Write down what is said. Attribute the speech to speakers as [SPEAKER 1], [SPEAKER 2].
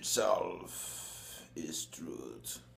[SPEAKER 1] itself is truth.